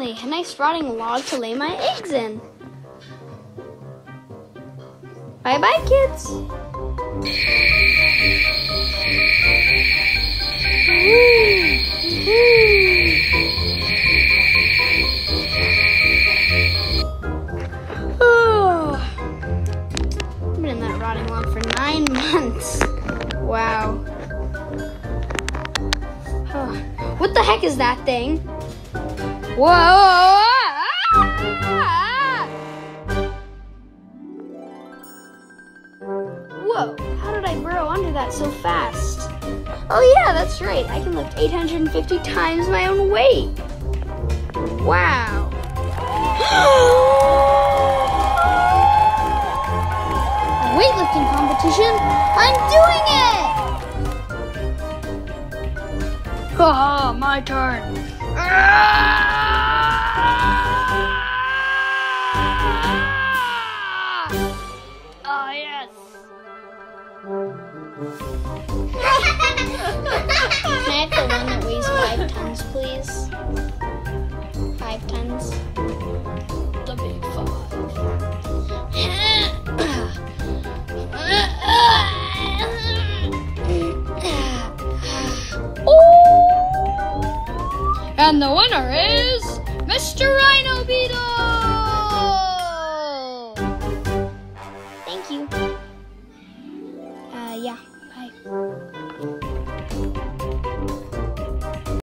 a nice rotting log to lay my eggs in. Bye bye, kids. I've been in that rotting log for nine months. Wow. Oh. What the heck is that thing? Whoa! Ah! Whoa, how did I burrow under that so fast? Oh yeah, that's right. I can lift 850 times my own weight. Wow. Weightlifting competition? I'm doing it! Haha, my turn. Ah! Oh yes. And the winner is Mr. Rhino Beetle! Thank you. Uh, yeah, bye.